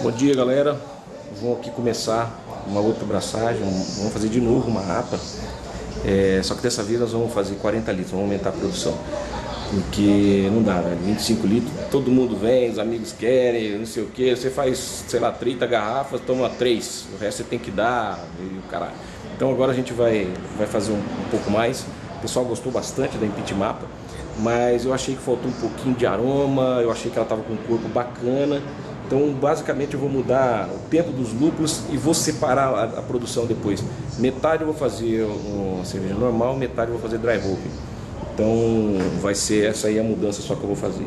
Bom dia galera, vou aqui começar uma outra braçagem, vamos fazer de novo uma rapa, é, só que dessa vez nós vamos fazer 40 litros, vamos aumentar a produção, porque não dá, velho, 25 litros, todo mundo vem, os amigos querem, não sei o que, você faz, sei lá, 30 garrafas, toma 3, o resto você tem que dar, e o caralho. Então agora a gente vai, vai fazer um, um pouco mais, o pessoal gostou bastante da Impit Mapa, mas eu achei que faltou um pouquinho de aroma, eu achei que ela estava com um corpo bacana, então, basicamente, eu vou mudar o tempo dos lúpulos e vou separar a, a produção depois. Metade eu vou fazer uma cerveja normal, metade eu vou fazer dry hopping. Então, vai ser essa aí a mudança só que eu vou fazer.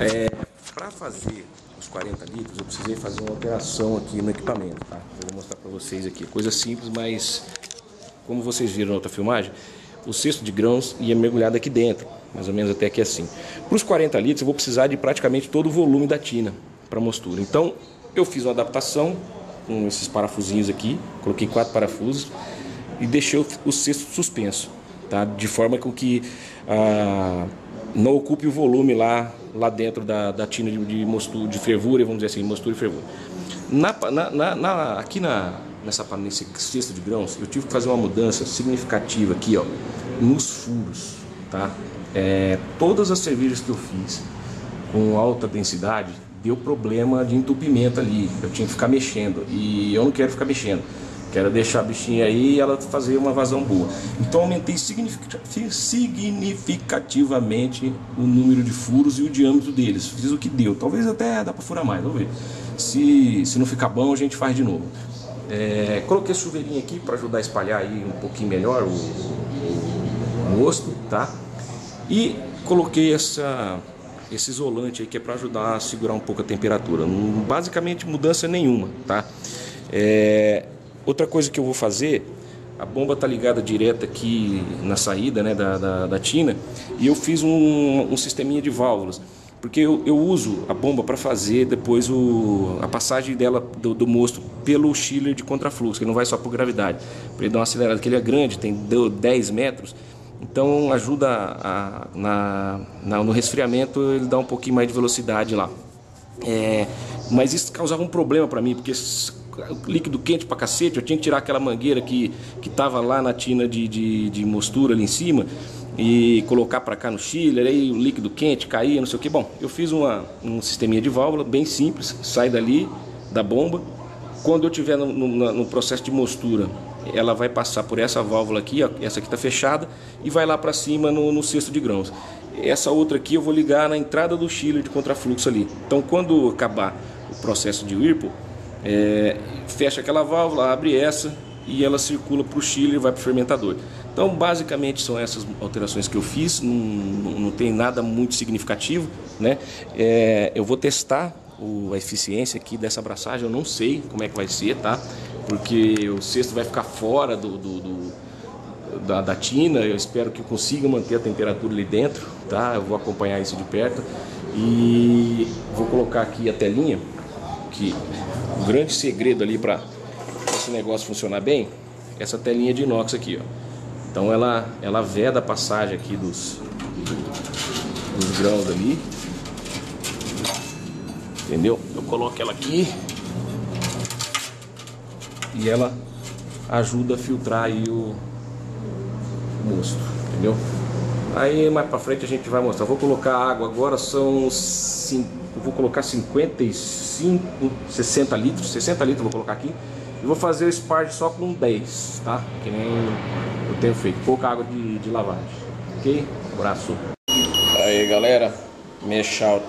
É, Para fazer os 40 litros, eu precisei fazer uma alteração aqui no equipamento, tá? Eu vou mostrar para vocês aqui. Coisa simples, mas como vocês viram na outra filmagem, o cesto de grãos ia mergulhado aqui dentro, mais ou menos até aqui assim. Para os 40 litros, eu vou precisar de praticamente todo o volume da tina para mostura. Então eu fiz uma adaptação com esses parafusinhos aqui, coloquei quatro parafusos e deixei o cesto suspenso, tá? De forma com que ah, não ocupe o volume lá, lá dentro da, da tina de, de mostura, de fervura, vamos dizer assim, mostura e fervura. Na, na, na, aqui na, nessa, nesse cesto de grãos, eu tive que fazer uma mudança significativa aqui, ó, nos furos, tá? É, todas as cervejas que eu fiz com alta densidade, deu problema de entupimento ali. Eu tinha que ficar mexendo. E eu não quero ficar mexendo. Quero deixar a bichinha aí e ela fazer uma vazão boa. Então aumentei significativamente o número de furos e o diâmetro deles. Fiz o que deu. Talvez até dá para furar mais, vamos ver. Se, se não ficar bom, a gente faz de novo. É, coloquei chuveirinho aqui para ajudar a espalhar aí um pouquinho melhor o, o, o mosto, tá? E coloquei essa esse isolante aí que é para ajudar a segurar um pouco a temperatura. Basicamente mudança nenhuma, tá? É, outra coisa que eu vou fazer, a bomba tá ligada direto aqui na saída né, da, da, da tina e eu fiz um, um sisteminha de válvulas. Porque eu, eu uso a bomba para fazer depois o, a passagem dela do, do mosto pelo chiller de contrafluxo, que não vai só por gravidade. Para ele dar uma acelerada, que ele é grande, tem 10 metros, então ajuda a, na, na, no resfriamento ele dá um pouquinho mais de velocidade lá. É, mas isso causava um problema para mim, porque líquido quente pra cacete, eu tinha que tirar aquela mangueira que, que tava lá na tina de, de, de mostura ali em cima e colocar para cá no chiller, aí o líquido quente caía, não sei o que. Bom, eu fiz uma, um sisteminha de válvula bem simples, sai dali da bomba. Quando eu estiver no, no, no processo de mostura ela vai passar por essa válvula aqui, ó, essa aqui está fechada, e vai lá para cima no, no cesto de grãos. Essa outra aqui eu vou ligar na entrada do chiller de contrafluxo ali. Então quando acabar o processo de Whirlpool, é, fecha aquela válvula, abre essa e ela circula para o chiller e vai para o fermentador. Então basicamente são essas alterações que eu fiz, não, não tem nada muito significativo. Né? É, eu vou testar o, a eficiência aqui dessa abraçagem, eu não sei como é que vai ser, tá? Porque o cesto vai ficar fora do, do, do da, da, tina. Eu espero que consiga manter a temperatura ali dentro, tá? Eu vou acompanhar isso de perto e vou colocar aqui a telinha, que o grande segredo ali para esse negócio funcionar bem, essa telinha de inox aqui, ó. Então ela ela veda a passagem aqui dos dos grãos ali. Entendeu? Eu coloco ela aqui e ela ajuda a filtrar aí o, o mosto, entendeu? Aí mais pra frente a gente vai mostrar. Vou colocar água agora, são. Vou colocar 55, 60 litros. 60 litros vou colocar aqui. E vou fazer o sparge só com 10, tá? Que nem eu tenho feito. Pouca água de, de lavagem. Ok? abraço. Aí galera,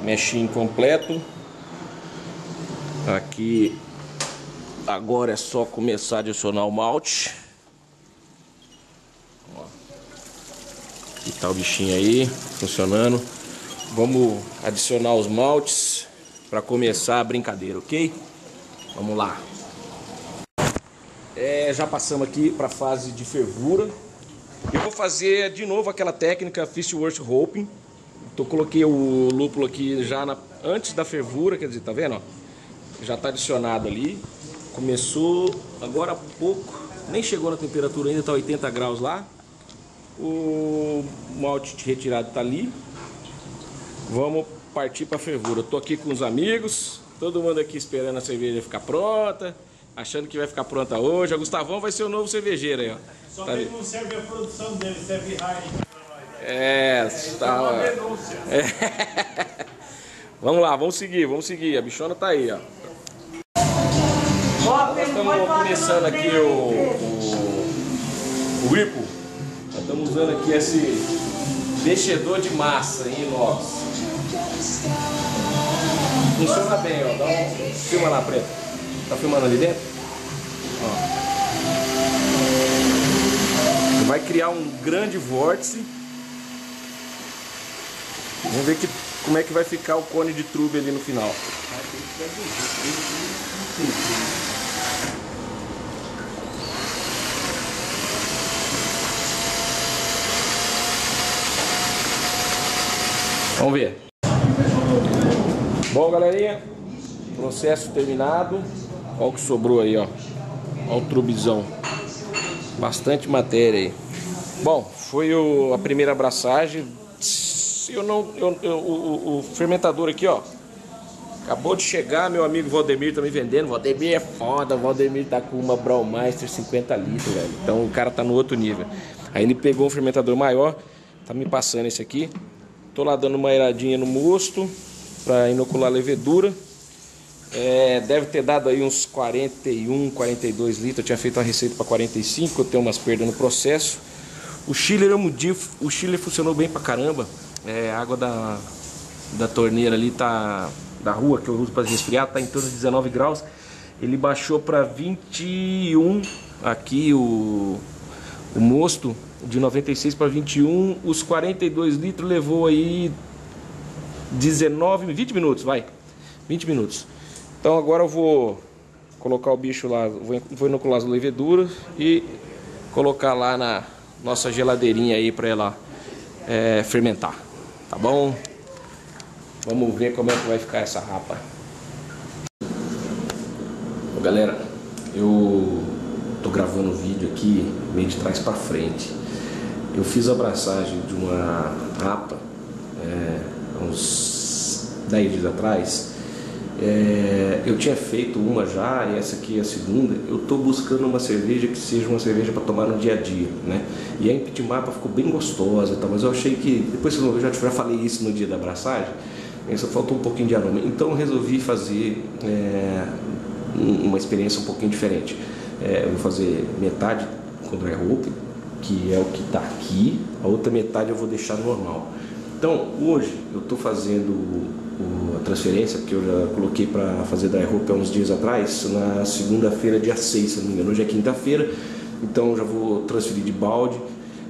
mexinho completo. Aqui Agora é só começar a adicionar o malte. Ó. E tá o bichinho aí, funcionando. Vamos adicionar os maltes para começar a brincadeira, ok? Vamos lá. É, já passamos aqui para a fase de fervura. Eu vou fazer de novo aquela técnica Fistworth Hoping. Então coloquei o lúpulo aqui já na, antes da fervura, quer dizer, tá vendo? Ó? Já está adicionado ali. Começou agora há pouco, nem chegou na temperatura ainda, está 80 graus lá. O malte retirado está ali. Vamos partir para a fervura. Estou aqui com os amigos, Todo mundo aqui esperando a cerveja ficar pronta, achando que vai ficar pronta hoje. O Gustavão vai ser o novo cervejeiro aí, ó. Só tá que ele não serve a produção dele, serve Heineken É, tá. É. vamos lá, vamos seguir, vamos seguir. A bichona tá aí, ó. Nós estamos começando aqui o, o, o. Nós estamos usando aqui esse mexedor de massa em inox. Funciona bem, ó. Dá um... Filma lá, preto. Tá filmando ali dentro? Ó. Vai criar um grande vórtice. Vamos ver que, como é que vai ficar o cone de trube ali no final. Vamos ver. Bom, galerinha, processo terminado. Olha o que sobrou aí, ó. Olha o trubizão. Bastante matéria aí. Bom, foi o, a primeira abraçagem. Eu não, eu, eu, o, o, fermentador aqui, ó. Acabou de chegar, meu amigo Valdemir tá me vendendo. Valdemir é foda, Valdemir tá com uma Braumaster 50 litros, velho. Então o cara tá no outro nível. Aí ele pegou um fermentador maior, tá me passando esse aqui. Tô lá dando uma iradinha no mosto para inocular levedura. É, deve ter dado aí uns 41, 42 litros. Eu tinha feito uma receita para 45, eu tenho umas perdas no processo. O chiller eu mudi, o chiller funcionou bem pra caramba. É, a água da, da torneira ali tá da rua que eu uso para resfriar tá em torno de 19 graus. Ele baixou para 21 aqui o o mosto de 96 para 21, os 42 litros levou aí 19, 20 minutos, vai. 20 minutos. Então agora eu vou colocar o bicho lá, vou inocular as leveduras e colocar lá na nossa geladeirinha aí para ela é, fermentar. Tá bom? Vamos ver como é que vai ficar essa rapa. Galera, eu tô gravando o vídeo aqui meio de trás para frente. Eu fiz a abraçagem de uma rapa é, uns 10 dias atrás. É, eu tinha feito uma já e essa aqui é a segunda. Eu estou buscando uma cerveja que seja uma cerveja para tomar no dia a dia, né? E a Impitimapa ficou bem gostosa, tá? mas eu achei que depois eu já, já falei isso no dia da abraçagem, só faltou um pouquinho de aroma. Então eu resolvi fazer é, uma experiência um pouquinho diferente. É, eu vou fazer metade com dry hope, que é o que está aqui, a outra metade eu vou deixar normal. Então, hoje eu estou fazendo o, a transferência, porque eu já coloquei para fazer dry hope há uns dias atrás, na segunda-feira, dia 6, se não me engano. Hoje é quinta-feira, então já vou transferir de balde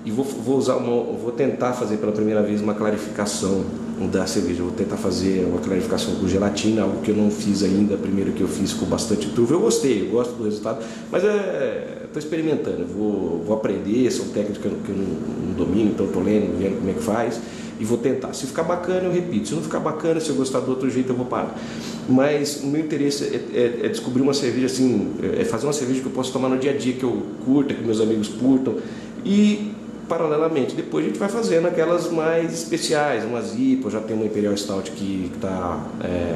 e vou, vou usar uma, vou tentar fazer pela primeira vez uma clarificação da cerveja. Vou tentar fazer uma clarificação com gelatina, algo que eu não fiz ainda. Primeiro que eu fiz com bastante turvo. Eu gostei, eu gosto do resultado, mas é, estou experimentando. Vou, vou aprender, são técnicas que eu, não, não, domino, então estou lendo, vendo como é que faz e vou tentar. Se ficar bacana, eu repito. Se não ficar bacana, se eu gostar do outro jeito, eu vou parar. Mas o meu interesse é, é, é descobrir uma cerveja assim, é fazer uma cerveja que eu possa tomar no dia a dia, que eu curta, que meus amigos curtam. E paralelamente. Depois a gente vai fazendo aquelas mais especiais, umas IPA, já tem uma Imperial Stout que está é,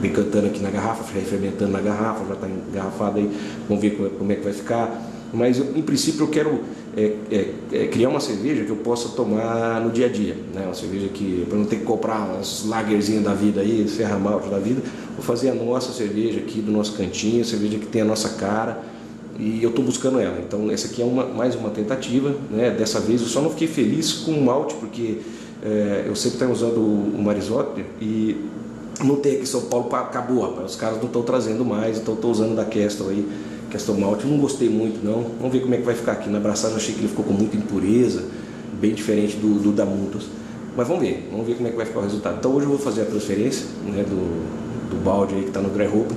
decantando aqui na garrafa, fermentando na garrafa, já está engarrafada aí, vamos ver como é que vai ficar. Mas eu, em princípio eu quero é, é, é, criar uma cerveja que eu possa tomar no dia a dia, né? Uma cerveja que para não ter que comprar umas lagerzinhas da vida aí, Serra da vida, vou fazer a nossa cerveja aqui do nosso cantinho, cerveja que tem a nossa cara e eu estou buscando ela. Então essa aqui é uma, mais uma tentativa, né? Dessa vez eu só não fiquei feliz com o malte porque é, eu sempre estou usando o, o e não tem aqui em São Paulo, acabou, rapaz. Os caras não estão trazendo mais, então estou usando da Castle aí, Castle Malte. Não gostei muito não. Vamos ver como é que vai ficar aqui. Na abraçagem achei que ele ficou com muita impureza, bem diferente do, do da Muntos. Mas vamos ver, vamos ver como é que vai ficar o resultado. Então hoje eu vou fazer a transferência né, do, do balde aí que está no dry hope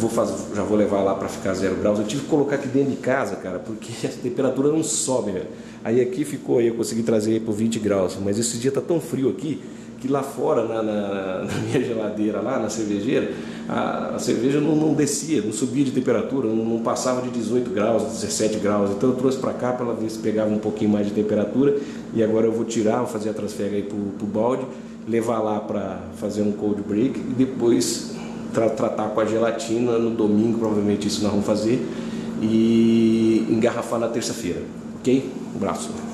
vou fazer, já vou levar lá para ficar zero graus. Eu tive que colocar aqui dentro de casa, cara, porque a temperatura não sobe, velho. Aí aqui ficou aí, eu consegui trazer por 20 graus, mas esse dia tá tão frio aqui que lá fora, na, na, na minha geladeira, lá na cervejeira, a, a cerveja não, não, descia, não subia de temperatura, não, não, passava de 18 graus, 17 graus. Então eu trouxe para cá para ver se pegava um pouquinho mais de temperatura e agora eu vou tirar, vou fazer a transferência aí pro, pro balde, levar lá para fazer um cold break e depois tra tratar com a gelatina no domingo, provavelmente isso nós vamos fazer, e engarrafar na terça-feira, ok? Um abraço.